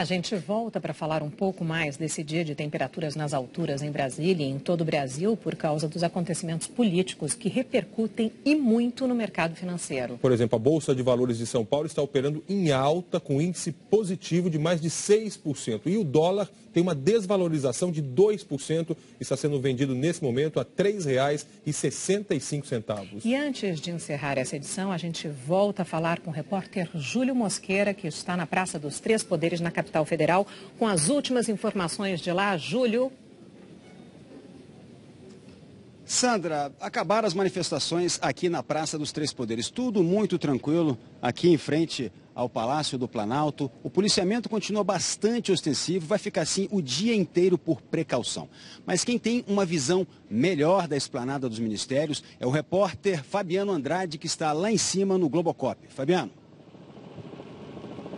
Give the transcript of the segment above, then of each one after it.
A gente volta para falar um pouco mais desse dia de temperaturas nas alturas em Brasília e em todo o Brasil por causa dos acontecimentos políticos que repercutem e muito no mercado financeiro. Por exemplo, a Bolsa de Valores de São Paulo está operando em alta com índice positivo de mais de 6%. E o dólar tem uma desvalorização de 2% e está sendo vendido nesse momento a R$ 3,65. E antes de encerrar essa edição, a gente volta a falar com o repórter Júlio Mosqueira, que está na Praça dos Três Poderes, na capital capital federal. Com as últimas informações de lá, Júlio. Sandra, acabaram as manifestações aqui na Praça dos Três Poderes. Tudo muito tranquilo aqui em frente ao Palácio do Planalto. O policiamento continua bastante ostensivo, vai ficar assim o dia inteiro por precaução. Mas quem tem uma visão melhor da esplanada dos ministérios é o repórter Fabiano Andrade, que está lá em cima no Globocop. Fabiano.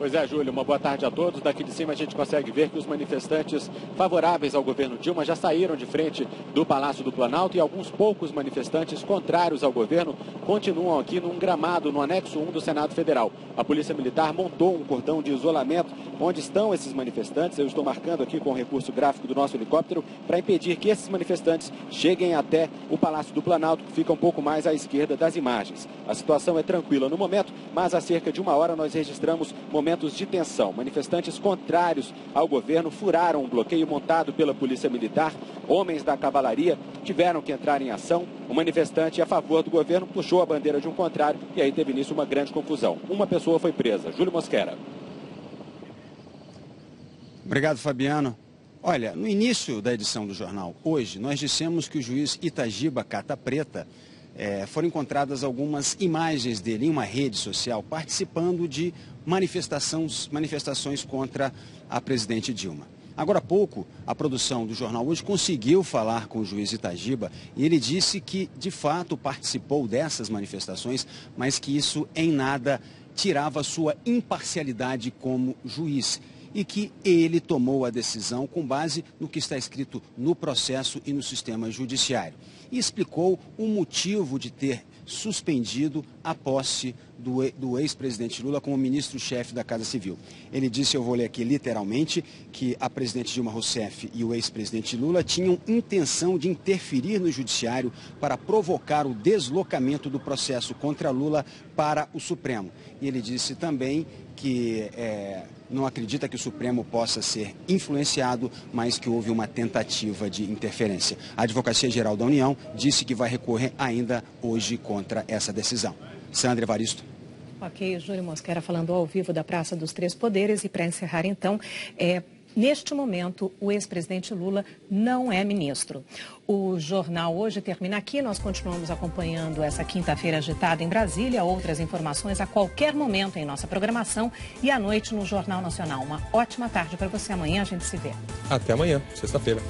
Pois é, Júlio, uma boa tarde a todos. Daqui de cima a gente consegue ver que os manifestantes favoráveis ao governo Dilma já saíram de frente do Palácio do Planalto e alguns poucos manifestantes contrários ao governo continuam aqui num gramado no anexo 1 do Senado Federal. A Polícia Militar montou um cordão de isolamento onde estão esses manifestantes. Eu estou marcando aqui com o recurso gráfico do nosso helicóptero para impedir que esses manifestantes cheguem até o Palácio do Planalto, que fica um pouco mais à esquerda das imagens. A situação é tranquila no momento, mas há cerca de uma hora nós registramos momentos de tensão. Manifestantes contrários ao governo furaram um bloqueio montado pela Polícia Militar. Homens da cavalaria tiveram que entrar em ação. O manifestante a favor do governo puxou a bandeira de um contrário e aí teve início uma grande confusão. Uma pessoa foi presa. Júlio Mosquera. Obrigado, Fabiano. Olha, no início da edição do jornal, hoje, nós dissemos que o juiz Itagiba Cata Preta é, foram encontradas algumas imagens dele em uma rede social participando de manifestações, manifestações contra a presidente Dilma. Agora há pouco, a produção do jornal hoje conseguiu falar com o juiz Itagiba e ele disse que, de fato, participou dessas manifestações, mas que isso em nada tirava sua imparcialidade como juiz e que ele tomou a decisão com base no que está escrito no processo e no sistema judiciário e explicou o motivo de ter suspendido a posse do, ex-presidente Lula como ministro-chefe da Casa Civil. Ele disse, eu vou ler aqui literalmente, que a presidente Dilma Rousseff e o ex-presidente Lula tinham intenção de interferir no judiciário para provocar o deslocamento do processo contra Lula para o Supremo. E ele disse também que é, não acredita que o Supremo possa ser influenciado, mas que houve uma tentativa de interferência. A Advocacia Geral da União disse que vai recorrer ainda hoje contra essa decisão. Sandra Evaristo. Ok, Júlio Mosquera falando ao vivo da Praça dos Três Poderes. E para encerrar, então, é, Neste momento, o ex-presidente Lula não é ministro. O jornal hoje termina aqui. Nós continuamos acompanhando essa quinta-feira agitada em Brasília. Outras informações a qualquer momento em nossa programação e à noite no Jornal Nacional. Uma ótima tarde para você. Amanhã a gente se vê. Até amanhã, sexta-feira.